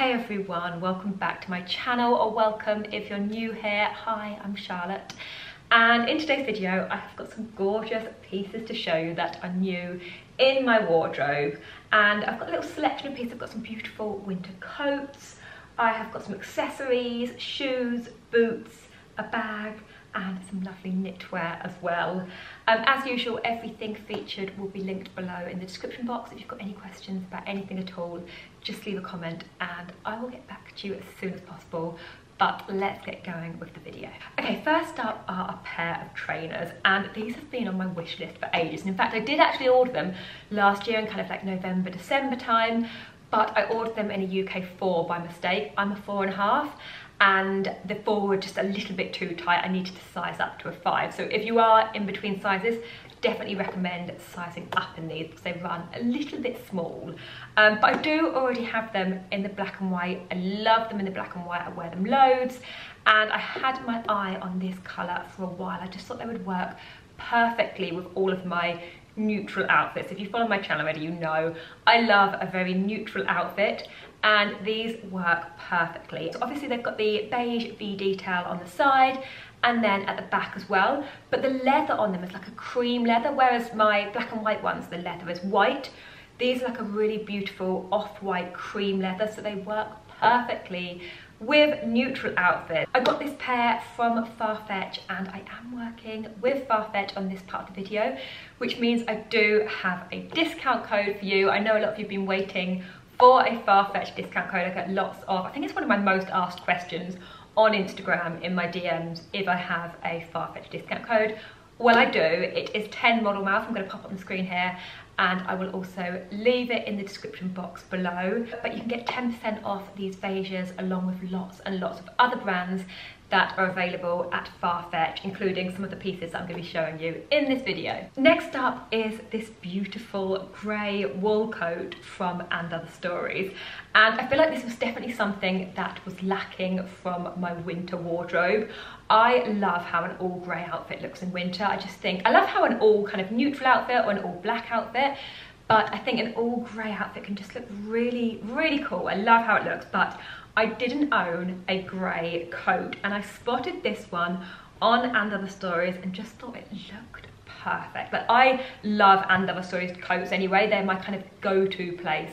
Hey everyone, welcome back to my channel or welcome if you're new here. Hi, I'm Charlotte and in today's video I have got some gorgeous pieces to show you that are new in my wardrobe and I've got a little selection of pieces. I've got some beautiful winter coats, I have got some accessories, shoes, boots, a bag and some lovely knitwear as well. Um, as usual, everything featured will be linked below in the description box. If you've got any questions about anything at all, just leave a comment and I will get back to you as soon as possible. But let's get going with the video. Okay, first up are a pair of trainers and these have been on my wish list for ages. And in fact, I did actually order them last year in kind of like November, December time, but I ordered them in a UK four by mistake. I'm a four and a half and the four were just a little bit too tight. I needed to size up to a five. So if you are in between sizes, definitely recommend sizing up in these because they run a little bit small. Um, but I do already have them in the black and white. I love them in the black and white. I wear them loads. And I had my eye on this colour for a while. I just thought they would work perfectly with all of my neutral outfits. If you follow my channel already, you know I love a very neutral outfit and these work perfectly. So obviously they've got the beige V detail on the side and then at the back as well, but the leather on them is like a cream leather, whereas my black and white ones, the leather is white. These are like a really beautiful off-white cream leather, so they work perfectly with neutral outfits. I got this pair from Farfetch and I am working with Farfetch on this part of the video, which means I do have a discount code for you. I know a lot of you have been waiting for a Farfetch discount code. I get lots of, I think it's one of my most asked questions on Instagram in my DMs if I have a Farfetch discount code. Well, I do. It is 10 model mouth. I'm going to pop on the screen here and I will also leave it in the description box below. But you can get 10% off these Vejas along with lots and lots of other brands that are available at Farfetch, including some of the pieces that I'm going to be showing you in this video. Next up is this beautiful grey wool coat from And Other Stories. And I feel like this was definitely something that was lacking from my winter wardrobe. I love how an all grey outfit looks in winter. I just think, I love how an all kind of neutral outfit or an all black outfit but I think an all grey outfit can just look really, really cool. I love how it looks, but I didn't own a grey coat and I spotted this one on And Other Stories and just thought it looked perfect. But I love And Other Stories coats anyway. They're my kind of go-to place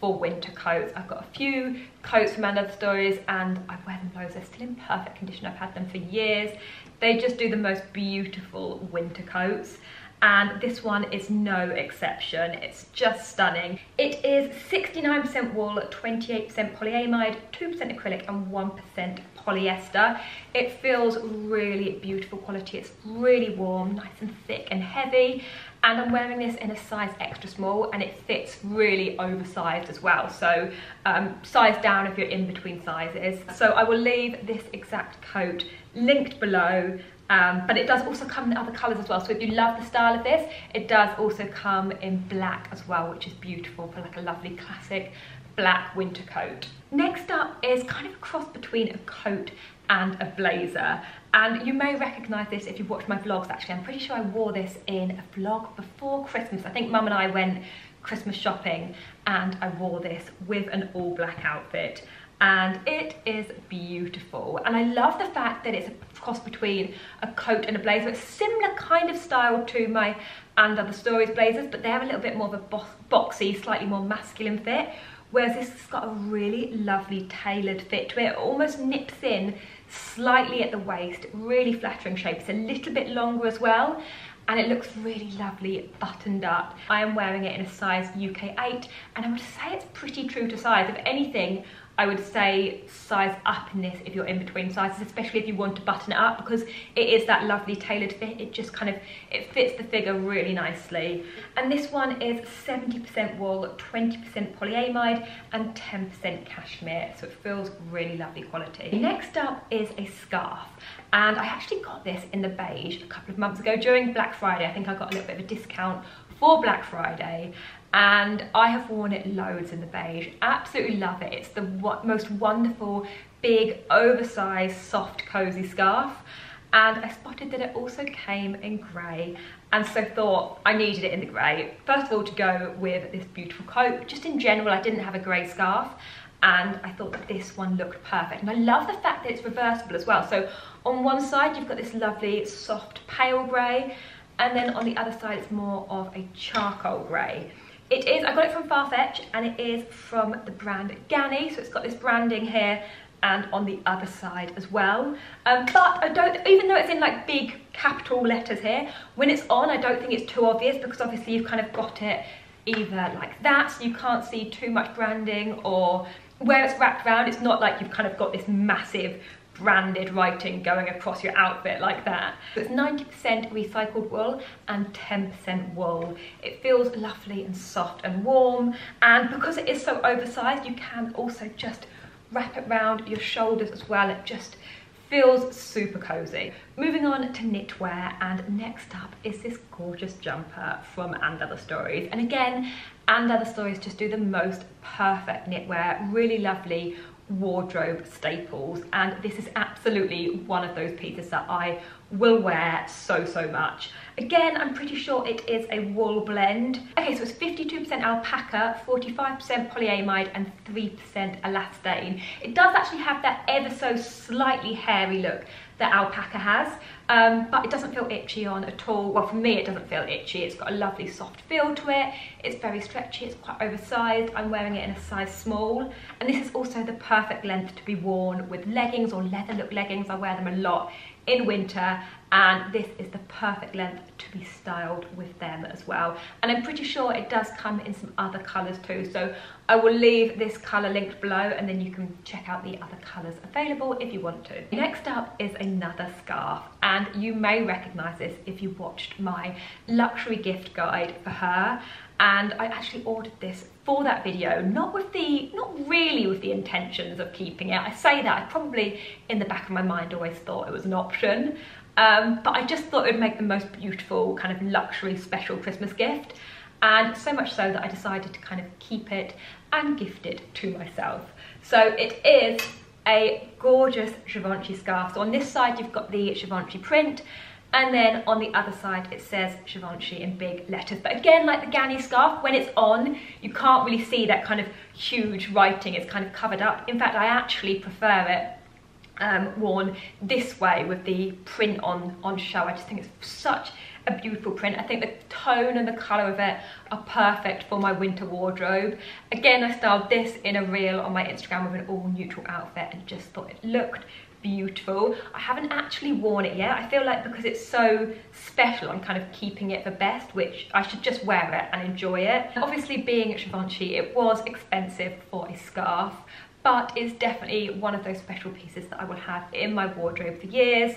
for winter coats. I've got a few coats from And Other Stories and I wear them loads. They're still in perfect condition. I've had them for years. They just do the most beautiful winter coats and this one is no exception. It's just stunning. It is 69% wool, 28% polyamide, 2% acrylic and 1% polyester. It feels really beautiful quality. It's really warm, nice and thick and heavy. And I'm wearing this in a size extra small and it fits really oversized as well. So um, size down if you're in between sizes. So I will leave this exact coat linked below um, but it does also come in other colours as well. So if you love the style of this, it does also come in black as well, which is beautiful for like a lovely classic black winter coat. Next up is kind of a cross between a coat and a blazer. And you may recognise this if you've watched my vlogs actually. I'm pretty sure I wore this in a vlog before Christmas. I think mum and I went Christmas shopping and I wore this with an all black outfit. And it is beautiful. And I love the fact that it's a cross between a coat and a blazer. It's similar kind of style to my and other stories blazers but they're a little bit more of a boxy slightly more masculine fit. Whereas this has got a really lovely tailored fit to it. It almost nips in slightly at the waist, really flattering shape. It's a little bit longer as well and it looks really lovely buttoned up. I am wearing it in a size UK 8 and I would say it's pretty true to size. If anything, I would say size up in this if you're in between sizes, especially if you want to button it up because it is that lovely tailored fit. It just kind of, it fits the figure really nicely. And this one is 70% wool, 20% polyamide and 10% cashmere. So it feels really lovely quality. Next up is a scarf. And I actually got this in the beige a couple of months ago during Black Friday. I think I got a little bit of a discount for Black Friday and I have worn it loads in the beige. Absolutely love it. It's the most wonderful, big, oversized, soft, cozy scarf. And I spotted that it also came in grey and so thought I needed it in the grey. First of all to go with this beautiful coat, just in general I didn't have a grey scarf and I thought that this one looked perfect. And I love the fact that it's reversible as well. So on one side, you've got this lovely soft pale grey, and then on the other side, it's more of a charcoal grey. It is, I got it from Farfetch, and it is from the brand Ganni, so it's got this branding here, and on the other side as well. Um, but I don't, even though it's in like big capital letters here, when it's on, I don't think it's too obvious because obviously you've kind of got it either like that, so you can't see too much branding, or where it's wrapped around, it's not like you've kind of got this massive branded writing going across your outfit like that. It's 90% recycled wool and 10% wool. It feels lovely and soft and warm and because it is so oversized you can also just wrap it around your shoulders as well. It just feels super cozy. Moving on to knitwear and next up is this gorgeous jumper from And Other Stories. And again, And Other Stories just do the most perfect knitwear, really lovely wardrobe staples and this is absolutely one of those pieces that I will wear so so much. Again I'm pretty sure it is a wool blend. Okay so it's 52% alpaca 45% polyamide and 3% elastane. It does actually have that ever so slightly hairy look that alpaca has um, but it doesn't feel itchy on at all. Well for me it doesn't feel itchy. It's got a lovely soft feel to it. It's very stretchy. It's quite oversized. I'm wearing it in a size small. And this is also the perfect length to be worn with leggings or leather look leggings. I wear them a lot in winter. And this is the perfect length to be styled with them as well. And I'm pretty sure it does come in some other colours too. So I will leave this colour linked below and then you can check out the other colours available if you want to. Next up is another scarf. and you may recognise this if you watched my luxury gift guide for her and I actually ordered this for that video, not with the, not really with the intentions of keeping it. I say that, I probably in the back of my mind always thought it was an option, um, but I just thought it would make the most beautiful kind of luxury special Christmas gift. And so much so that I decided to kind of keep it and gift it to myself. So it is a gorgeous Givenchy scarf. So on this side, you've got the Givenchy print, and then on the other side, it says Givenchy in big letters. But again, like the Ganni scarf, when it's on, you can't really see that kind of huge writing. It's kind of covered up. In fact, I actually prefer it um, worn this way with the print on, on show. I just think it's such a beautiful print. I think the tone and the colour of it are perfect for my winter wardrobe. Again, I styled this in a reel on my Instagram with an all neutral outfit and just thought it looked beautiful. I haven't actually worn it yet. I feel like because it's so special, I'm kind of keeping it for best, which I should just wear it and enjoy it. Obviously being at Givenchy, it was expensive for a scarf, but it's definitely one of those special pieces that I will have in my wardrobe for years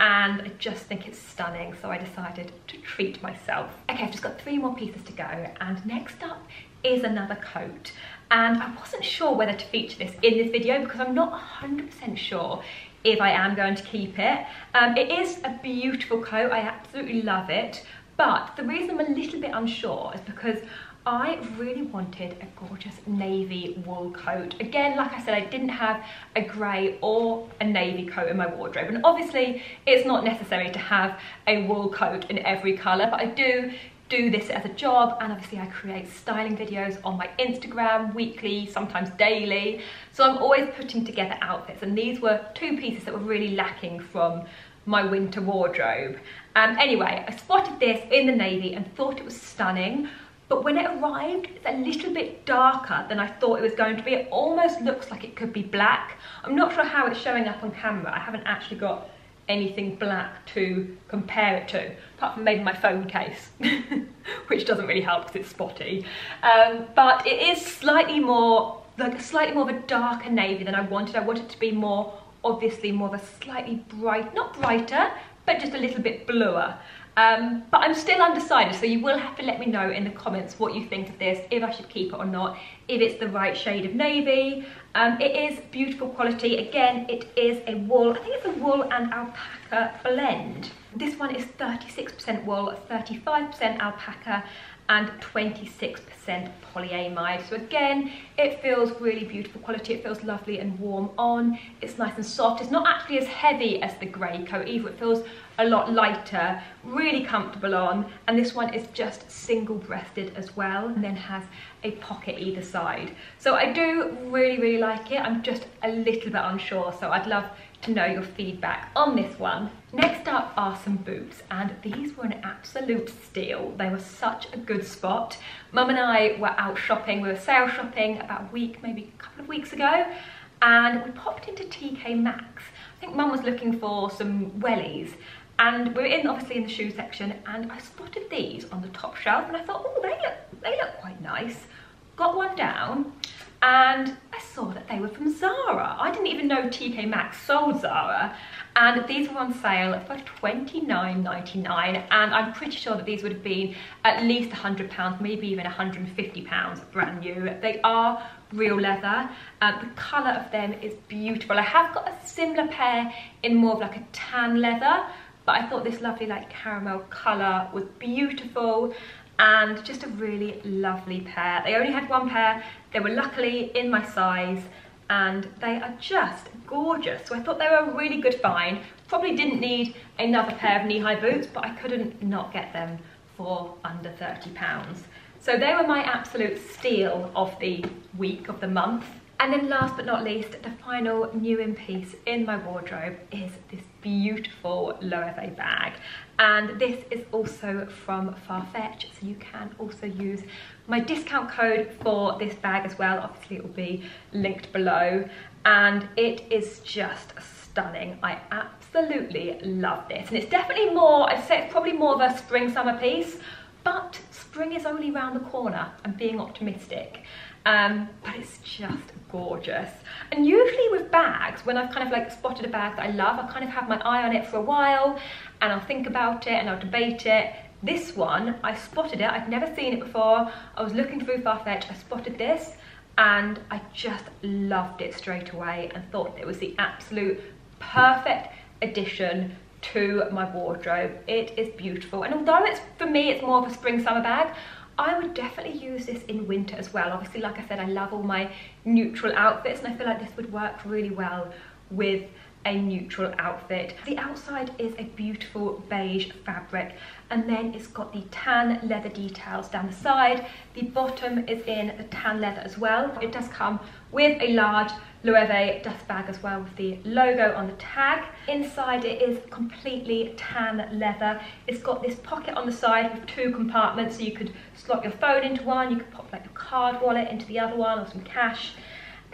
and I just think it's stunning so I decided to treat myself. Okay, I've just got three more pieces to go and next up is another coat and I wasn't sure whether to feature this in this video because I'm not 100% sure if I am going to keep it. Um, it is a beautiful coat, I absolutely love it but the reason I'm a little bit unsure is because I really wanted a gorgeous navy wool coat. Again, like I said, I didn't have a grey or a navy coat in my wardrobe. And obviously, it's not necessary to have a wool coat in every colour, but I do do this as a job and obviously I create styling videos on my Instagram weekly, sometimes daily. So I'm always putting together outfits and these were two pieces that were really lacking from my winter wardrobe. Um, anyway, I spotted this in the navy and thought it was stunning but when it arrived, it's a little bit darker than I thought it was going to be. It almost looks like it could be black. I'm not sure how it's showing up on camera. I haven't actually got anything black to compare it to, apart from maybe my phone case, which doesn't really help because it's spotty. Um, but it is slightly more, like slightly more of a darker navy than I wanted. I wanted it to be more, obviously more of a slightly bright, not brighter, but just a little bit bluer. Um, but I'm still undecided, so you will have to let me know in the comments what you think of this, if I should keep it or not, if it's the right shade of navy. Um, it is beautiful quality. Again, it is a wool, I think it's a wool and alpaca blend. This one is 36% wool, 35% alpaca, and 26% polyamide. So again, it feels really beautiful quality. It feels lovely and warm on. It's nice and soft. It's not actually as heavy as the grey coat either. It feels a lot lighter, really comfortable on. And this one is just single breasted as well and then has a pocket either side. So I do really, really like it. I'm just a little bit unsure. So I'd love to know your feedback on this one. Next up are some boots and these were an absolute steal. They were such a good spot. Mum and I were out shopping, we were sale shopping about a week, maybe a couple of weeks ago and we popped into TK Maxx. I think mum was looking for some wellies and we were in obviously in the shoe section and I spotted these on the top shelf and I thought, oh, they look, they look quite nice. Got one down and I saw that they were from Zara. I didn't even know TK Maxx sold Zara and these were on sale for $29.99 and I'm pretty sure that these would have been at least £100, maybe even £150 brand new. They are real leather. Uh, the colour of them is beautiful. I have got a similar pair in more of like a tan leather but I thought this lovely like caramel colour was beautiful and just a really lovely pair. They only had one pair, they were luckily in my size and they are just gorgeous. So I thought they were a really good find. Probably didn't need another pair of knee-high boots, but I couldn't not get them for under 30 pounds. So they were my absolute steal of the week, of the month. And then last but not least, the final new in piece in my wardrobe is this beautiful Loewe bag. And this is also from Farfetch, so you can also use my discount code for this bag as well. Obviously it will be linked below. And it is just stunning. I absolutely love this. And it's definitely more, I'd say it's probably more of a spring summer piece, but spring is only around the corner. I'm being optimistic. Um, but it's just gorgeous. And usually with bags, when I've kind of like spotted a bag that I love, I kind of have my eye on it for a while and I'll think about it and I'll debate it. This one, I spotted it, I'd never seen it before. I was looking through Farfetch, I spotted this and I just loved it straight away and thought it was the absolute perfect addition to my wardrobe. It is beautiful. And although it's, for me, it's more of a spring summer bag, I would definitely use this in winter as well. Obviously, like I said, I love all my neutral outfits and I feel like this would work really well with a neutral outfit. The outside is a beautiful beige fabric and then it's got the tan leather details down the side. The bottom is in the tan leather as well. It does come with a large Loewe dust bag as well with the logo on the tag. Inside it is completely tan leather. It's got this pocket on the side with two compartments so you could slot your phone into one, you could pop like your card wallet into the other one or some cash.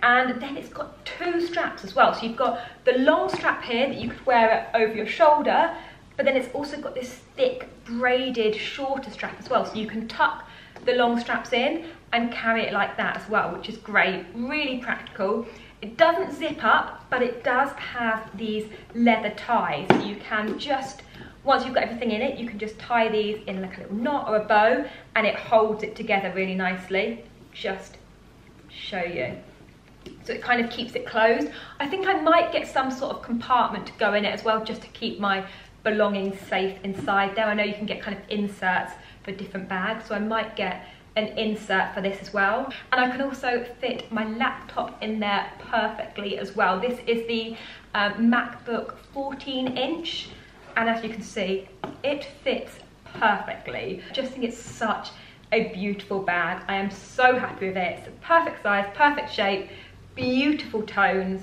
And then it's got two straps as well. So you've got the long strap here that you could wear over your shoulder, but then it's also got this thick braided shorter strap as well. So you can tuck the long straps in and carry it like that as well, which is great, really practical. It doesn't zip up, but it does have these leather ties. You can just, once you've got everything in it, you can just tie these in like a little knot or a bow and it holds it together really nicely. Just show you. So it kind of keeps it closed. I think I might get some sort of compartment to go in it as well, just to keep my belongings safe inside there. I know you can get kind of inserts for different bags, so I might get an insert for this as well. And I can also fit my laptop in there perfectly as well. This is the um, MacBook 14 inch. And as you can see, it fits perfectly. I just think it's such a beautiful bag. I am so happy with it. It's a perfect size, perfect shape, beautiful tones,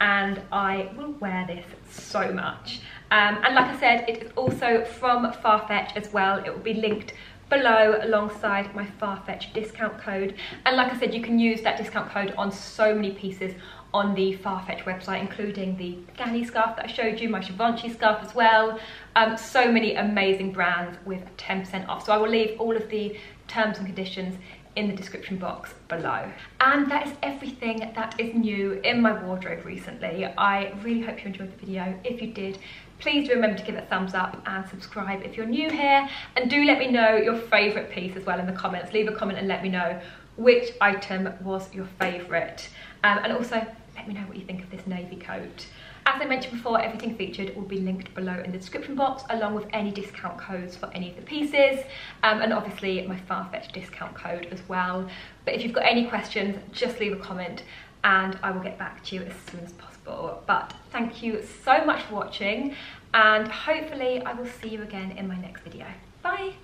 and I will wear this so much. Um, and like I said, it is also from Farfetch as well. It will be linked below alongside my Farfetch discount code. And like I said, you can use that discount code on so many pieces on the Farfetch website, including the Ganni scarf that I showed you, my Givenchy scarf as well. Um, so many amazing brands with 10% off. So I will leave all of the terms and conditions in the description box below. And that is everything that is new in my wardrobe recently. I really hope you enjoyed the video. If you did, please do remember to give it a thumbs up and subscribe if you're new here. And do let me know your favourite piece as well in the comments. Leave a comment and let me know which item was your favourite. Um, and also, let me know what you think of this navy coat. As I mentioned before, everything featured will be linked below in the description box along with any discount codes for any of the pieces um, and obviously my Farfetch discount code as well. But if you've got any questions, just leave a comment and I will get back to you as soon as possible. But thank you so much for watching and hopefully I will see you again in my next video. Bye!